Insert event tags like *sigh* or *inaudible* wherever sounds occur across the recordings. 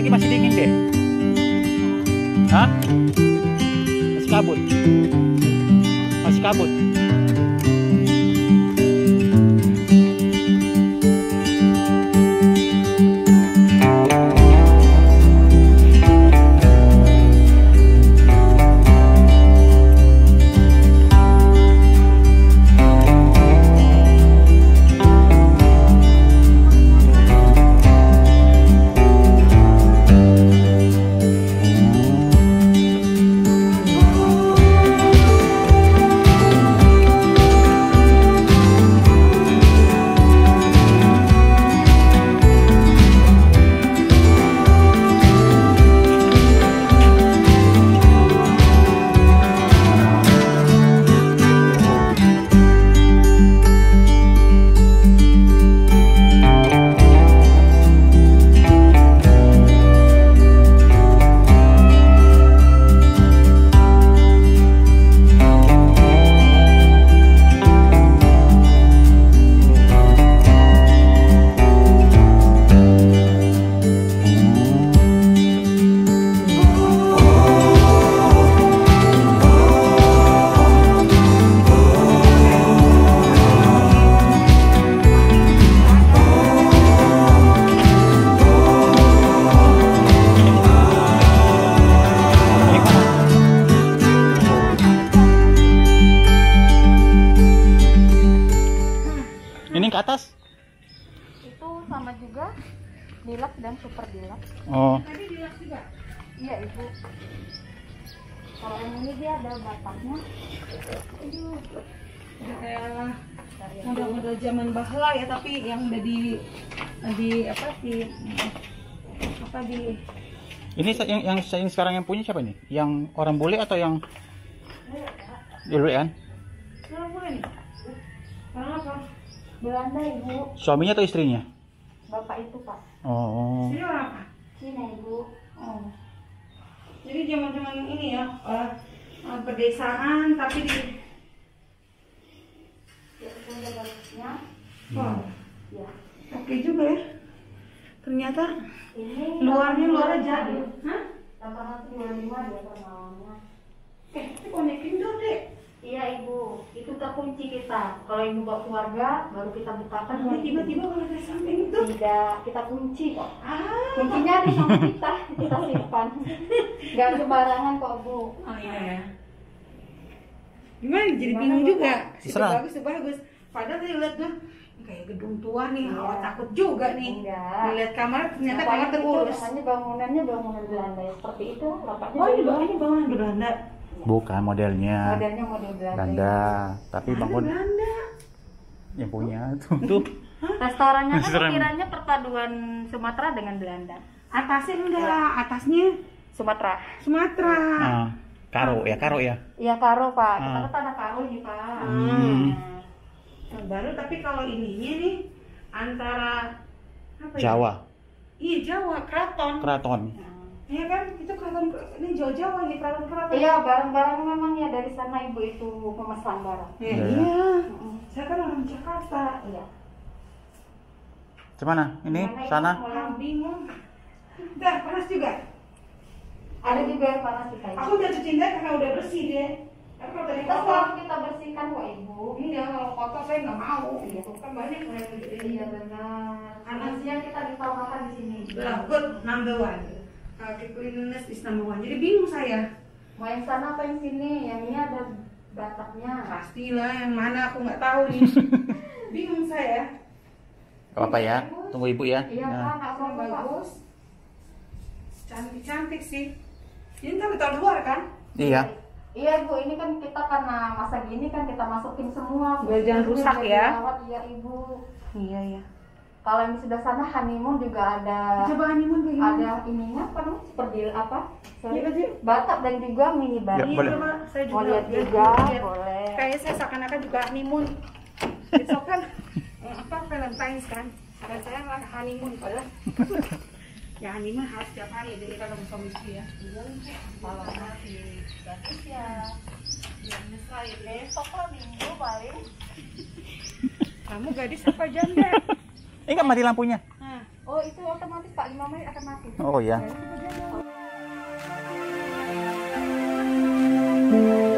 pagi masih dingin deh. Hah? Masih ini yang yang yang sekarang yang punya siapa nih? Yang orang bule atau yang dulu kan? Apa? Belanda ibu. Suaminya atau istrinya? Bapak itu pak. Oh, Ini orang apa? Cina ibu. Oh. Jadi zaman-zaman ini ya orang orang pedesaan tapi di Ya, bagusnya. oh, Ya. oke juga ya. Ternyata Ini luarnya luarnya jadi. Hah? 825 dia per malamnya. Eh, itu konekin dong deh. Iya ibu, itu terkunci kita. Kalau ibu bawa keluarga, baru kita bukakan. Ini tiba-tiba kalau dari samping itu. tidak kita kunci kok. Ah. Kuncinya di sama kita, kita simpan. *laughs* Gak sembarangan kok bu. Oh iya ya. Gimana jadi Gimana, bingung juga. Situ Terserah. bagus, itu bagus. Padahal tadi lihat tuh kayak gedung tua nih, Iya. awal takut juga nih. Enggak. Dilihat kamar ternyata kamar terurus. Makanya bangunannya bangunan Belanda ya. Seperti itu, bapaknya Oh ini dari bangunannya bangunan Belanda. bukan modelnya. Modelnya model Belanda. Belanda, tapi Ada bangun Belanda. yang punya *laughs* tuh. tuh. Restorannya kan kiranya perpaduan Sumatera dengan Belanda. Atasnya enggak, atasnya Sumatera. Sumatera. Ah, karo ya, karo ya. Iya karo pak. Kita Ah. kan ada karo nih pak. Hmm. Nah, baru tapi kalau ininya nih antara apa ya? Jawa, Iya Jawa, keraton. keraton. Iya kan? Itu keraton ini Jawa Jawa nih keraton-keraton. Iya barang-barang memang ya dari sana ibu itu memesan barang. Ya, Iya. iya. Mm-mm. Saya kan orang Jakarta. Iya. Cemana? Ini Gimana, Ibu? sana. Yang- bingung. Dah, panas juga. Ada juga yang panas kita. Aku udah cuci deh karena udah bersih deh. Kita kotor, selalu kita bersihkan kok ibu. iya kalau kotor saya nggak mau. Iya. Kan banyak orang yang gitu. Iya benar. Karena siang kita ditambahkan di sini. Lah, good number one. Uh, cleanliness is number one. Jadi bingung saya. Mau yang sana apa yang sini? Yang ini ada bataknya. Pastilah yang mana aku nggak tahu nih. *laughs* bingung saya. Gak apa-apa ya. Tunggu ibu ya. Iya Nah. kan, aku bagus. Cantik-cantik sih. Ini tapi tahun luar kan? Iya. Iya ibu, ini kan kita karena masa gini kan kita masukin semua. Biar jangan rusak ya. dirawat, Iya ibu. Iya iya. Kalau yang sebelah sana honeymoon juga ada Coba honeymoon kayak gimana? ada ininya apa namanya? seperti apa? Sorry. Iya, Kak, Batak dan juga mini bar. Ya, boleh. coba saya Mau lihat biar juga, lihat. boleh. Kayak saya seakan-akan juga honeymoon. *laughs* Besok kan eh, apa Valentine's kan? Dan saya lah honeymoon padahal. *laughs* ya honeymoon harus setiap hari jadi kalau suami istri ya. Kalau masih bagus ya. Ya mesra ya. Besok lah minggu paling. Kamu gadis apa janda? Eh nggak mati lampunya. Nah, Oh itu otomatis Pak 15 lama-lama akan mati. Oh ya. Itu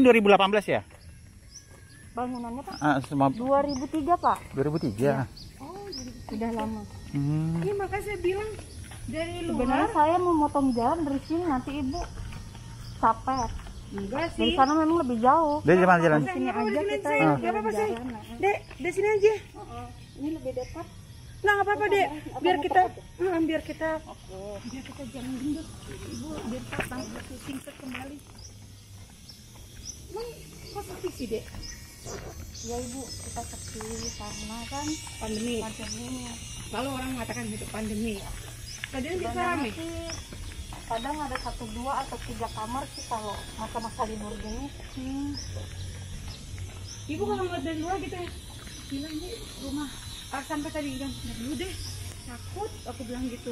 Ini 2018 ya? Bangunannya pak? Ah, semua 2003 pak. 2003. Oh, udah lama. Hmm. Ini makanya saya bilang dari Sebenarnya luar. saya mau motong jalan dari sini nanti ibu capek. Enggak Dari sih. sana memang lebih jauh. Dari mana jalan? Sini Sini aja kita Saya. Ah. Gak apa-apa sih. nah. Dek, dari sini aja. Ini lebih dekat. Nah, nggak apa-apa dek. Biar kita, Ah, biar kita, biar kita jangan gendut. Ibu, biar pasang pusing kembali. Kok sepi sih dek? Ya ibu kita sepi karena kan Pandemi. pandemi. Lalu orang mengatakan hidup pandemi. Bisa Sebenarnya rame. kadang ada satu dua atau tiga kamar sih kalau masa-masa libur gini. Hmm. Ibu kalau ngeliat dari luar gitu ya, bilang nih rumah ah, sampai tadi bilang "Nggak dulu deh takut aku bilang gitu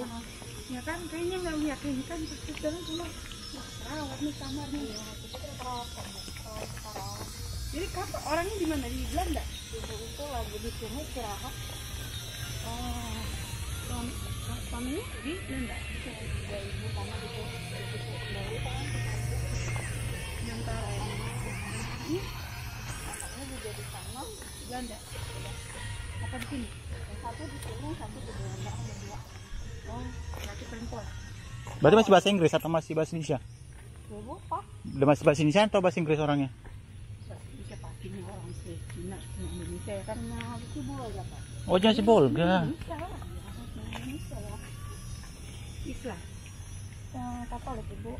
ya kan kayaknya nggak meyakinkan ke dalam cuma wah rawat nih kamar nih Kita jadi kapan orangnya di mana di Belanda Ibu itu lagi di sini istirahat. oh suami suaminya di Belanda Ya ibu karena gitu. Ibu dari Sementara ini anaknya juga di sana. Belanda apa di sini satu di sini, satu di Belanda ada dua. oh berarti perempuan Berarti masih bahasa Inggris atau masih bahasa Indonesia? Udah masih bahasa Indonesia atau bahasa Inggris orangnya? bisa pasti nih orang sih Cina Cina Indonesia Karena habis ibu aja pak. Oh, jangan si. Islam Katolik ibu.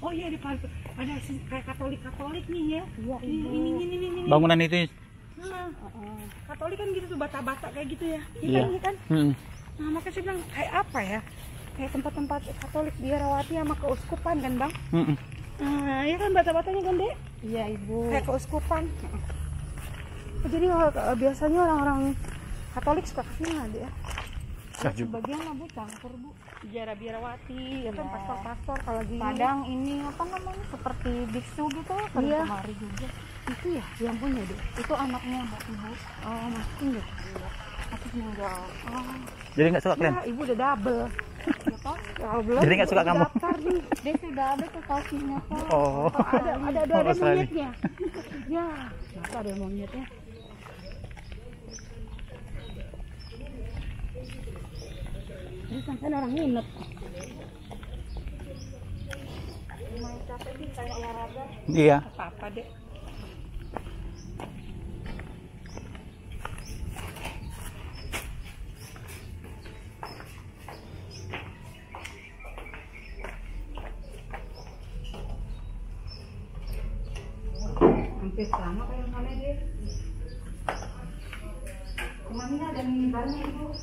Oh iya pada, ada kayak Katolik Katolik nih ya. Iya Ini ibu. ini ini ini. ini. Bangunan itu. Nah. Katolik kan gitu tuh bata-bata kayak gitu ya. Iya Iya. kan, iya kan? Hmm. Nah makanya saya bilang kayak apa ya? Kayak tempat-tempat Katolik biarawati sama keuskupan kan bang? Hmm. Nah ya kan bata-batanya kan dek? Iya ibu. Kayak keuskupan. Jadi eh, biasanya orang-orang Katolik suka ke sini ada ya. Juga. Sebagian lah bu campur bu. Biara biarawati, ya kan Iya. pastor-pastor kalau lagi Kadang ini apa namanya seperti biksu gitu sering Iya. kemari juga. itu ya yang punya deh. Itu anaknya mbak ibu. Oh masukin deh. Aku tinggal. Oh. Jadi nggak suka kalian? Ya, ibu udah double. Belum. Jadi nggak suka kamu? Dia sudah ada kekasihnya kok. Oh. Oh, ada ada ada, ada monyetnya. ya, masa ada monyetnya. Ini sampai orang nginep. Main capek sih kayak olahraga. Iya. Apa-apa deh. Hampir sama kayak mana dia. Ke mana ada minibarnya ibu?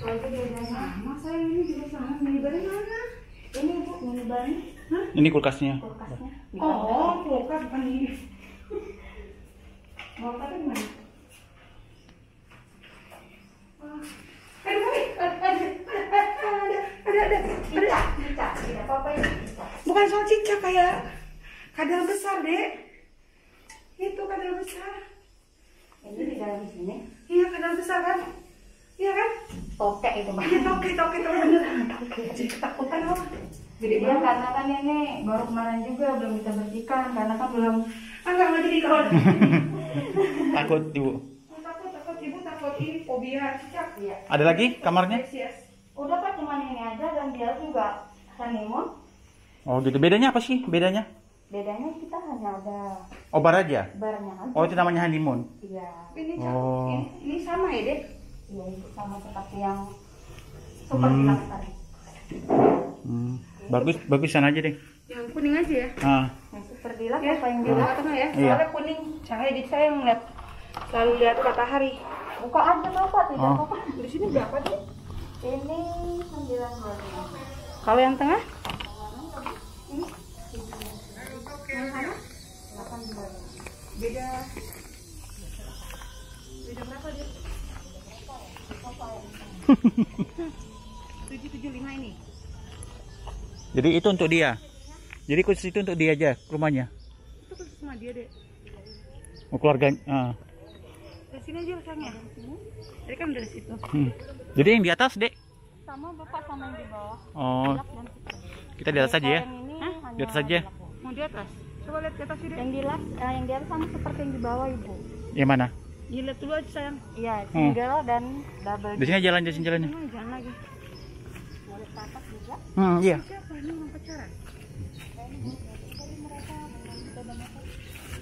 Kalau itu bedanya. Sama saya ini juga Minibarnya mana? Ini ibu minibarnya Ini kulkasnya. kulkasnya. Oh, kulkas bukan ini. Mau apa di mana? Aduh, ada, ada, ada, ada, ada, Cicak, tidak apa-apa. Bukan soal cicak kayak kadal besar, Dek. Itu kadal besar. Ini di dalam sini. Iya, kadal besar kan? Iya kan? Tokek itu bang. Iya, toke, toke, toke bener. Jadi ketakutan? Gede Iya banget. karena kan ini baru kemarin juga belum kita bersihkan karena kan belum Ah, nggak mau jadi kawan. *laughs* Takut ibu. takut, takut, ibu takut ini fobia cicak. Iya. Ada lagi kamarnya? Yes, yes. Udah pak cuma ini aja dan dia juga honeymoon. Oh gitu. Bedanya apa sih? Bedanya? Bedanya kita hanya ada Oh bar aja. barnya aja. Oh itu namanya honeymoon. Iya. Ini, Oh. ini, ini sama ya, Dek? Iya sama seperti yang super Hmm. Hmm. Bagus, bagus sana aja deh. Yang kuning aja ya? Ah. Yang super bilang Ya, apa yang di bilang? tengah ya. Iya. Soalnya kuning. Cahaya di saya ngeliat selalu lihat matahari. Buka aja bapak tidak Oh. apa-apa. Di sini berapa deh? Ini sembilan. Kalau yang tengah? Yang sana delapan. Beda. Beda berapa dia? Tujuh tujuh lima ini. Jadi itu untuk dia. Jadi khusus itu untuk dia aja rumahnya. Itu khusus sama dia deh. Oh, keluarga. Ah. Dari sini aja rasanya. Tadi kan dari situ. Hmm. Jadi yang di atas dek. Sama bapak sama yang di bawah. Oh, kita di atas aja ya. Hah? Di atas aja. Mau di atas? Coba lihat ke atas sih deh. Yang di lak, eh, yang di atas sama seperti yang di bawah ibu. Yang mana? Iya lihat dulu aja sayang. Iya, single dan double. Di sini jalan di sini jalannya. Emang jangan lagi. Boleh ke atas juga. Hmm, iya. Siapa ini mau pacaran?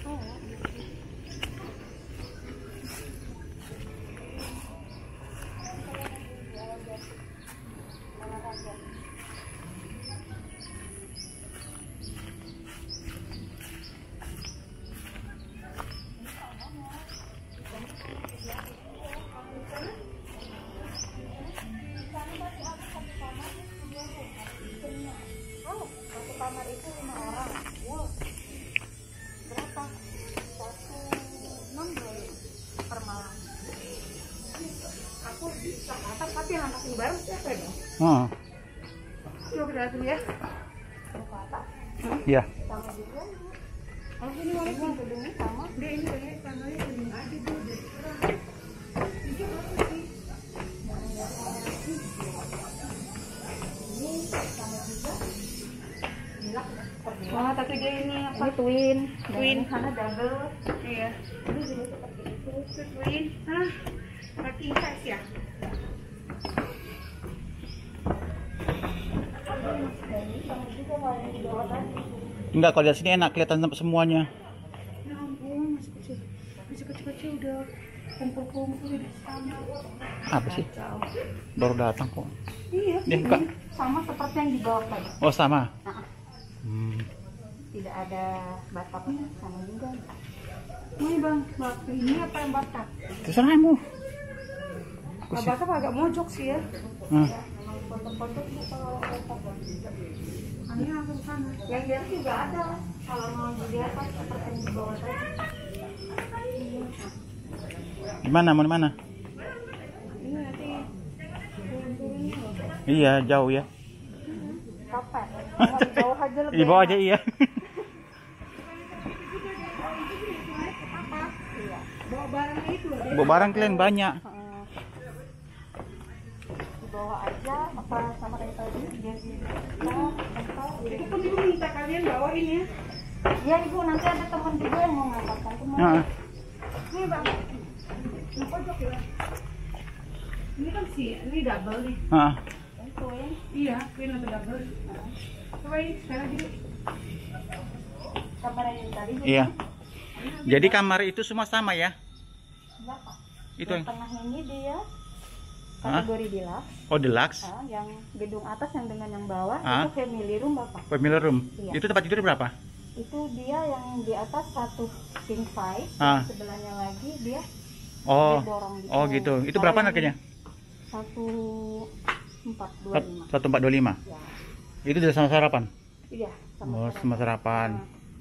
Oh, iya. Enggak, kalau dari sini enak kelihatan semuanya. Ya ampun, masih kecil. Masih kecil-kecil udah kumpul-kumpul di sana. Apa sih? Baru datang kok. Iya. Dia buka. Sama seperti yang di bawah tadi. Oh, sama. Nah, Hmm. tidak ada batapnya sama juga. Ini bang, batu ini apa yang batak? Terserahmu. Batak agak mojok sih ya. Foto-foto itu kalau batap. Hanya langsung sana. Yang di atas juga ada. Kalau mau di atas seperti yang di bawah tadi. Gimana? Mau di mana? Iya, jauh ya. Mau di bawah aja lebih. Di bawah aja iya. Iya. Bawa itu. Bawa barang kalian banyak. Dibawa aja apa sama kayak tadi biar di tempat Itu pun ibu minta kalian bawain ya. ya ibu nanti ada teman juga yang mau ngangkatkan cuma Heeh. Ini bang. Ini pojok ya. Ini kan sih, ini double nih. Heeh. itu ya Iya, queen atau double. Coba ini sekali lagi. dulu. kamar yang tadi Iya. Jadi kamar itu semua sama ya? berapa Itu yang yang tengah ini dia Hah? kategori deluxe Oh, deluxe. ah, yang gedung atas yang dengan yang bawah Ah. itu family room bapak Family room. Iya. Itu tempat tidur berapa? itu dia yang di atas satu king size Ah. sebelahnya lagi dia Oh. gitu. Oh, gitu. Itu Kalau berapa harganya? satu empat dua lima Satu empat dua lima. ya Itu udah sama sarapan. iya Oh, sama sama sarapan.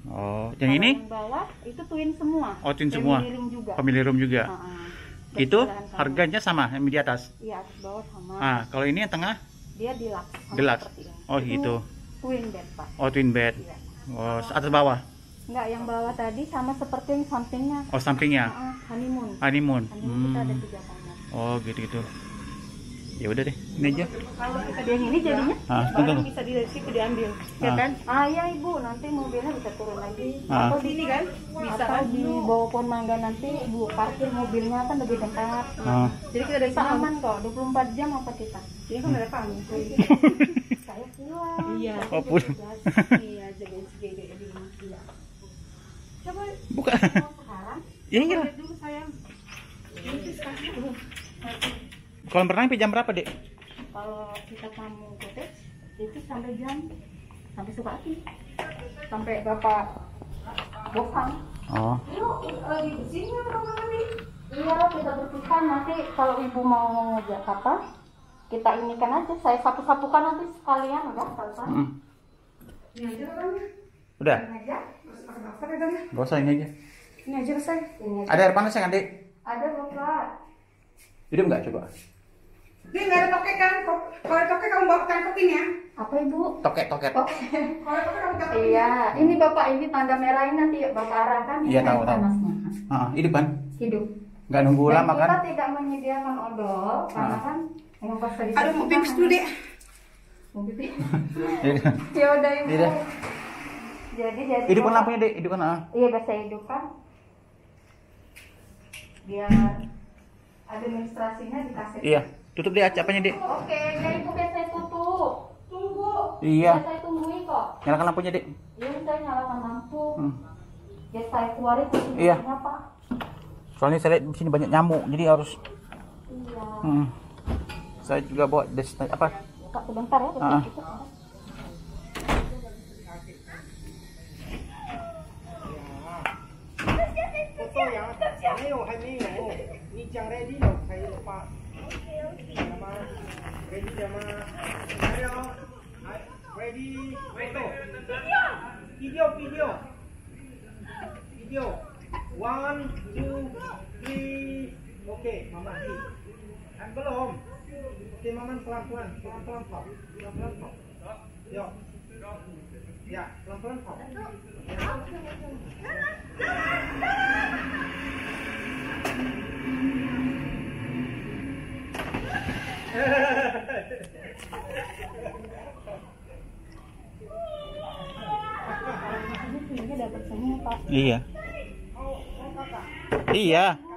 Oh, Kalau yang ini yang bawah itu twin semua Oh, twin semua. family room juga family room juga. Ah, ah. Itu sama. harganya sama yang di atas. iya atas bawah sama Ah, kalau ini yang tengah dia deluxe sama Deluxe. Oh, Itu gitu. twin bed pak Oh, twin bed. Iya. Oh, atas bawah. Enggak, yang bawah tadi sama seperti yang sampingnya. Oh, sampingnya. Ah, honeymoon. Honeymoon. Honeymoon kita ada Hmm. tiga kamar. Oh, gitu-gitu. Ya udah deh, ini aja. Kalau kita Yang ini jadinya? Ah, barang bisa di dari situ diambil, ya Ah. kan? Ah iya ibu, nanti mobilnya bisa turun lagi. Ah. Atau Di sini kan bisa atau di bawah pohon mangga nanti ibu parkir mobilnya kan lebih dekat. Ah. Jadi kita dari sana aman kok, 24 jam apa kita? Ini kan ada kami. *laughs* Saya pulang. Iya. Oh, pulang. Iya, jagain si Gege di. Iya. Coba Buka. Ya iya. lihat dulu sayang. Ini sekarang. Kolam renang jam berapa, Dek? kalau kita tamu cottage itu sampai jam sampai suka hati sampai bapak bosan Oh. Lagi bersihnya kamar mandi. Iya, kita bersihkan nanti kalau ibu mau ngajak apa, kita inikan aja. Saya sapu-sapukan nanti sekalian udah selesai. Mm. Ini aja kan. Udah. Ini aja. Kan. Gak usah ini aja. Ini aja selesai. Ini aja. Ada air panas ya, Dek? Ada bapak. Hidup nggak coba? Ini nggak ada tokek kan? Kalau tokek kamu bawa tangkepin ya. Apa ibu? Toket. Oh, Kalau tokek kamu tangkepin. iya. Ini bapak ini tanda merah ini nanti bapak arahkan. Iya, ini tahu, tahu. Ah, hidup kan? Hidup. Nggak nunggu Dan lama kita kan? tidak menyediakan odol karena Ah. kan yang pas tadi. Aduh, mau pipis dulu deh. Mau pipis. Jadi, *laughs* ya udah ibu. Iya. Jadi jadi. hidupkan lampunya, Dek. Hidupkan, ah. Iya bisa hidupkan biar administrasinya dikasih. Iya. Tutup deh apanya, Dek. Oke, dari Ibu saya tutup. Tunggu. Iya. Saya tungguin kok. Nyalakan lampunya, Dek. Iya, saya nyalakan lampu. Hmm. Saya keluarin iya. Pak. Soalnya saya lihat di sini banyak nyamuk, jadi harus Iya. Hmm. Saya juga bawa des apa? Sebentar ya, sebentar Uh -uh. Siap, siap, siap. Ready sama Ayo Ready Foto Video. Video Video. One Two Three. Oke Mama Di Kan belum Oke Mama pelan-pelan Pelan-pelan kok Pelan-pelan kok Yo Ya pelan-pelan kok Ya Iya. Iya.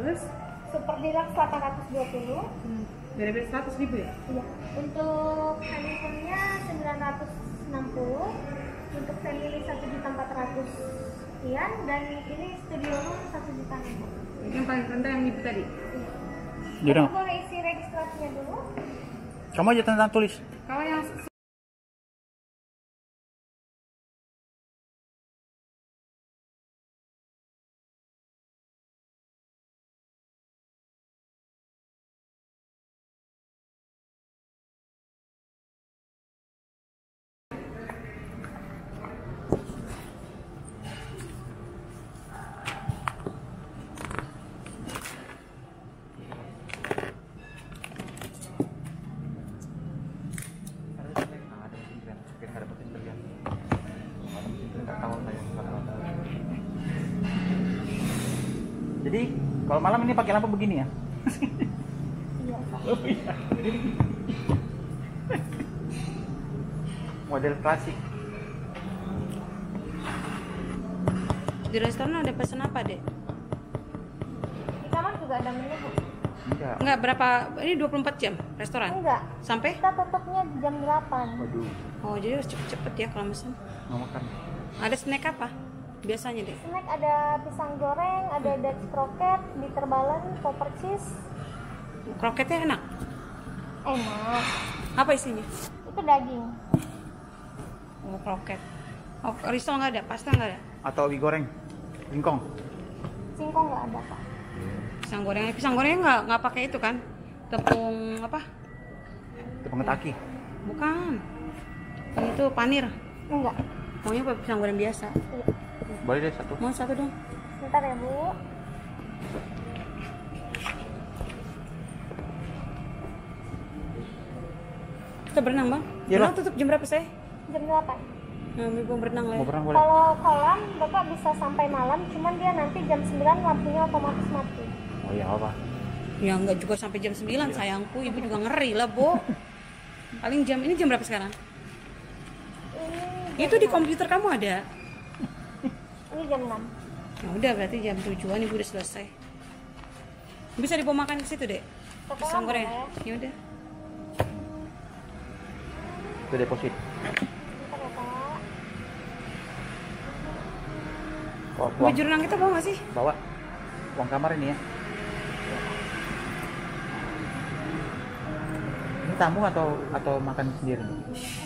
770. terus Super deluxe 820. hmm, beda-beda 100 ribu ya? Iya. Untuk handphonenya 960. Untuk family 1.400 sekian dan ini studio room 1 juta Yang paling rendah yang ibu tadi. jadi Kamu boleh isi registrasinya dulu. kamu aja tentang tulis. Kalau yang ini pakai lampu begini ya? Iya. Oh iya. Model klasik. di restoran ada pesan apa, Dek? Di kamar juga ada menu. Bu. Enggak. Enggak, berapa? Ini 24 jam restoran? Enggak. Sampai? Kita tutupnya jam 8. Waduh, Oh, jadi harus cepet-cepet ya kalau pesan. mau makan. Ada snack apa? Biasanya, Dek. Snack ada pisang goreng, ada Dutch croquette, bitter balon, popper cheese. Kroketnya enak. Enak. Apa isinya? Itu daging. Oh, kroket. Oh, risol nggak ada, pasta nggak ada. Atau mie goreng, singkong. Singkong nggak ada, Pak. Pisang gorengnya, pisang gorengnya nggak nggak pakai itu kan? Tepung apa? Tepung taki. Bukan. Itu panir. Enggak. Maunya apa pisang goreng biasa? Iya. Boleh deh satu. Mau satu dong. Bentar ya, Bu. Kita berenang bang? Iya, Berenang tutup jam berapa saya? Jam 8. Nah, ibu berenang lah. Mau ya. berenang boleh? Kalau kolam, Bapak bisa sampai malam, cuman dia nanti jam 9 lampunya otomatis mati. Oh iya apa? Ya nggak juga sampai jam 9 sayangku. Ibu juga ngeri lah, Bu. *laughs* Paling jam ini jam berapa sekarang? Ini Itu di komputer kamu ada. Ini jam 6. Ya udah berarti jam tujuan ibu udah selesai. Bisa dibawa makan ke situ deh. Ke Pisang goreng. boleh. Ya udah. Itu deposit. Ya. Bawa Baju renang kita bawa nggak sih? bawa uang kamar ini ya. Ini tamu atau atau makan sendiri?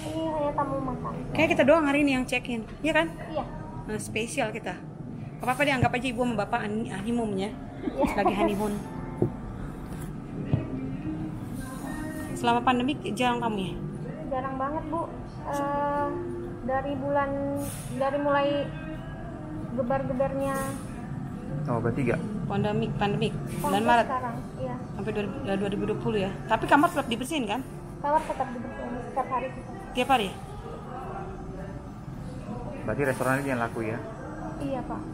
Ini hanya tamu makan. Kayak kita doang hari ini yang check in. Iya kan? Iya. Nah, spesial kita. Gak apa-apa deh, anggap aja ibu sama bapak ani- honeymoon-nya. Iya. Lagi honeymoon. Selama pandemi jarang kamu ya? Jarang banget, Bu. Eh, dari bulan dari mulai gebar-gebarnya Oh berarti enggak? Pandemik, pandemik. Bulan sampai Maret sekarang. Iya. sampai 2000 eh, 2020 ya. Tapi kamar tetap dibersihin kan? Kamar tetap dibersihin setiap hari. Tiap hari ya? Berarti restoran ini yang laku ya? Iya, Pak.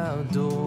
Outdoors,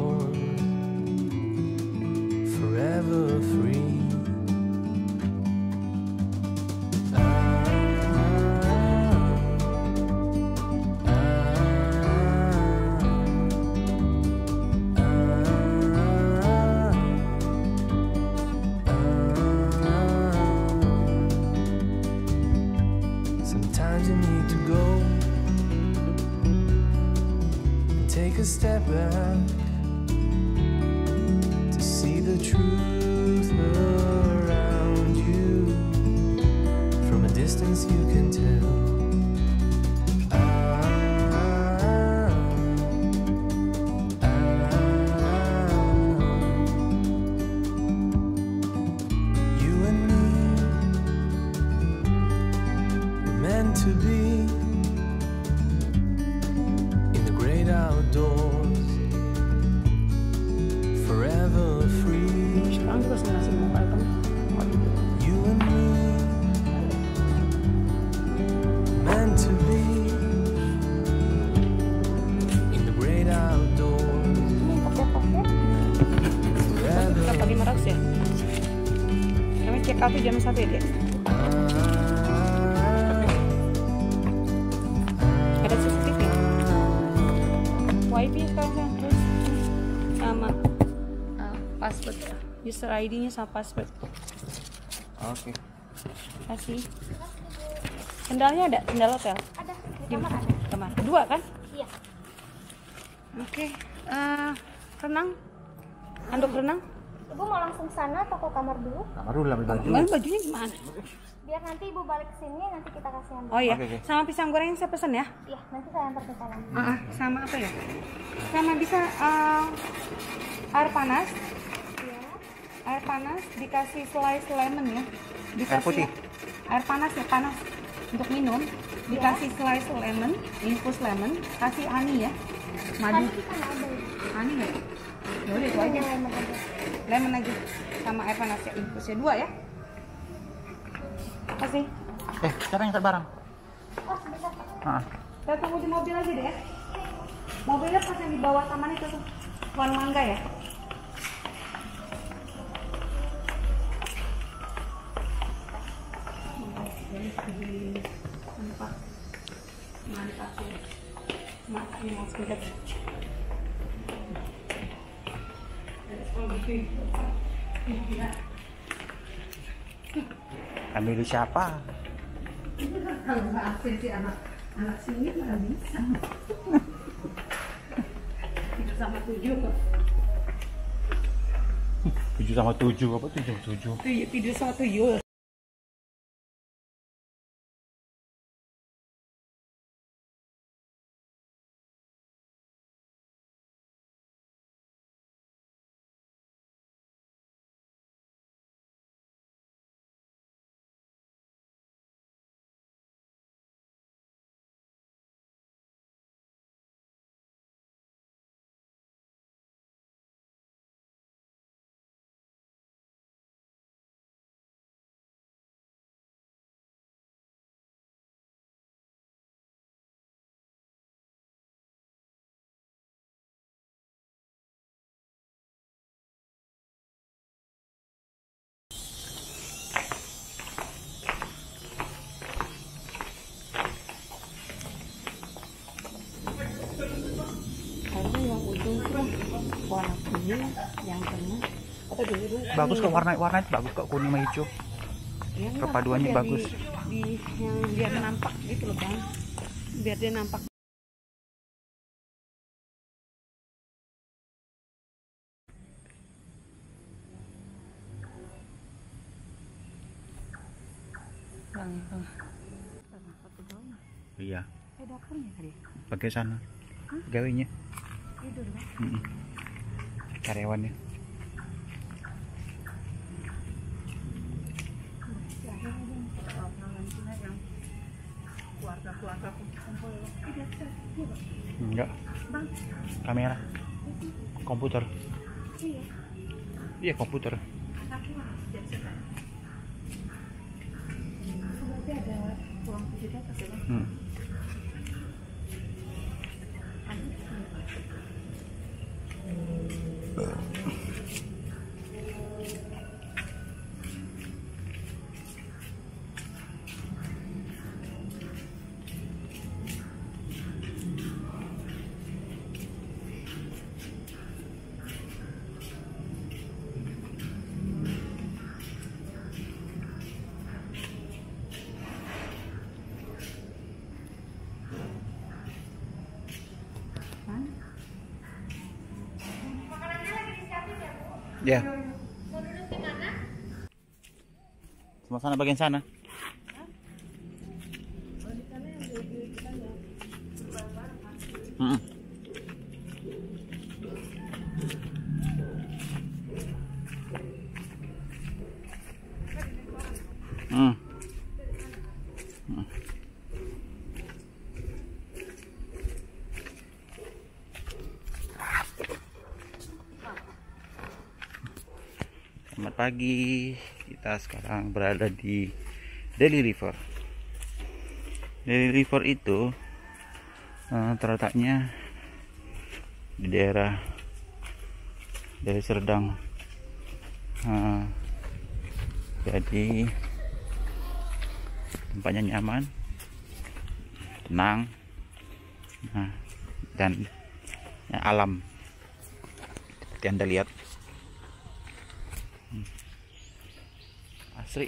user ID-nya sama password. Oke. Kasih. Kendalanya ada, kendal hotel. Ada di kamar ada. kamar. Kedua kan? Iya. Oke. eh, renang. Handuk renang. Ibu mau langsung sana atau ke kamar dulu? Kamar dulu ambil baju. Lalu bajunya gimana? Biar nanti ibu balik ke sini nanti kita kasih yang Oh iya, Oke, oke. sama pisang goreng yang saya pesen ya. Iya, nanti saya antar ke sana. Ah, ah, sama apa ya? Sama bisa eh, air panas. Air panas dikasih slice lemon ya. Dikasih putih? Air panas ya panas untuk minum. Dikasih slice lemon, infus lemon, kasih honey ya. Madu. Kita nggak nggak? Ya udah itu Hanya aja. lemon aja. Lemon aja sama air panas ya infusnya dua ya. Kasih. Eh, sekarang yang barang. Oh, sebentar. Ah. Kita tunggu di mobil aja deh ya. Mobilnya pas yang di bawah taman itu tuh. Pohon mangga ya. Mantap ya. Ambil di siapa? Kalau nggak aksen sih anak anak sini nggak bisa. Tidur sama tujuh kok. Tujuh sama tujuh apa tujuh tujuh? Tujuh, tidur sama tujuh. biru. Bagus kok warna-warna itu bagus kok kuning sama hijau. Ya, perpaduannya bagus. di, di, yang biar nampak gitu loh bang. Biar dia nampak. Iya. Pakai sana. Gawainya karyawannya. Enggak, kamera. Komputer. iya komputer. tidak ya, sama sana bagian sana. Mm-mm. Hmm. Hmm. Selamat pagi. Kita sekarang berada di Delhi River. Delhi River itu eh, terletaknya di daerah Deli Serdang. Eh, jadi tempatnya nyaman, tenang, nah, dan ya, alam. Seperti anda lihat. Shri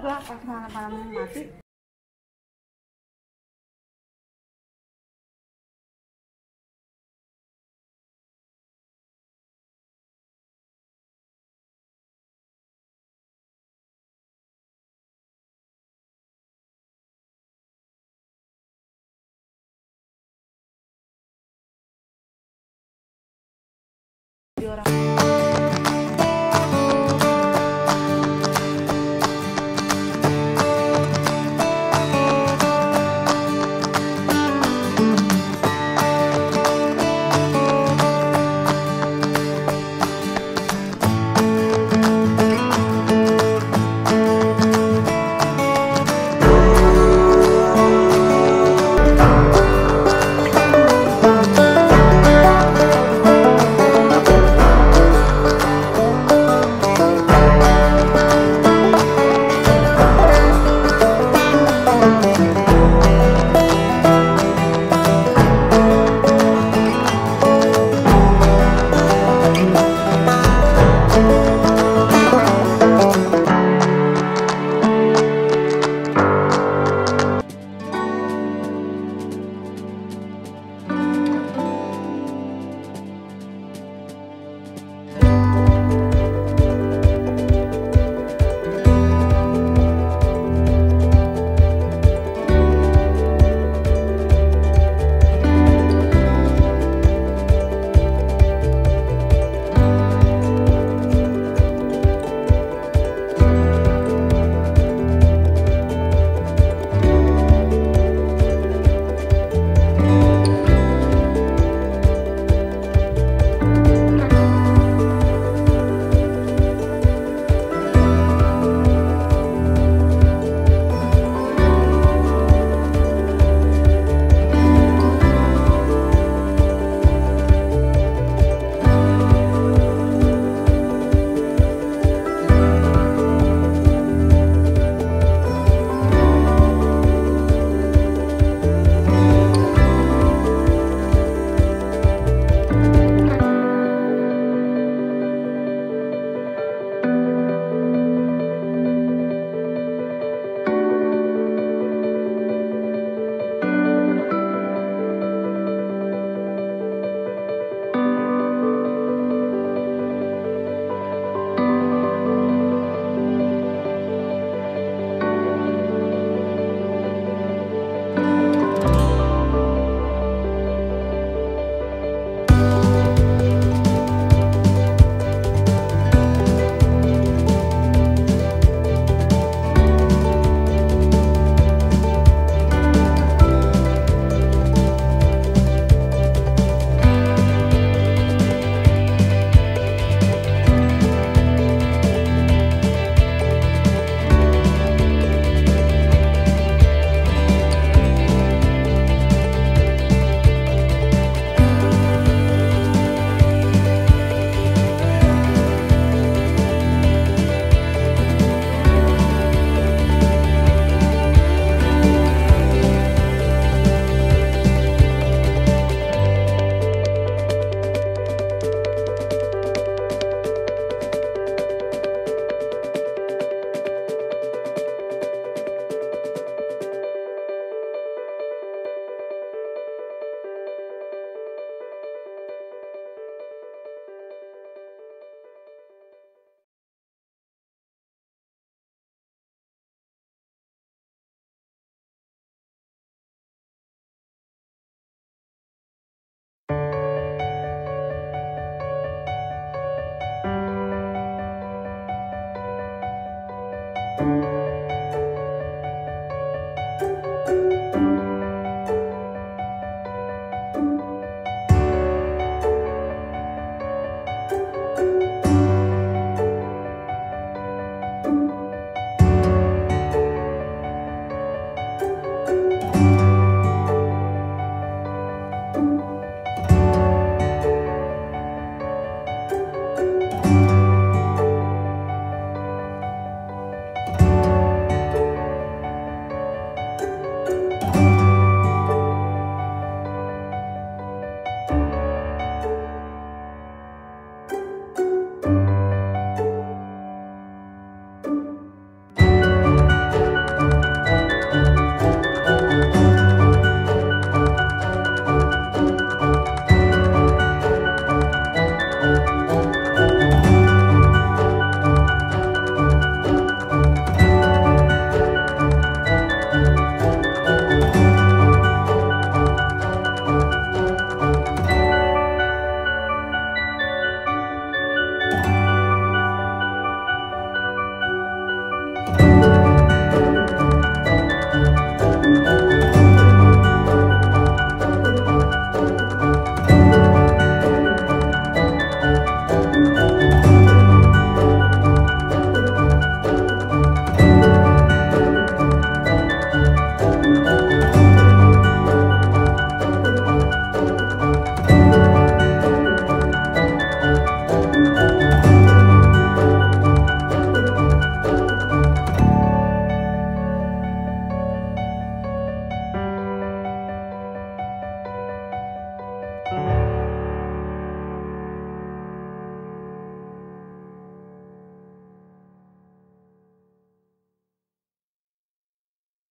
juga pas malam-malam mati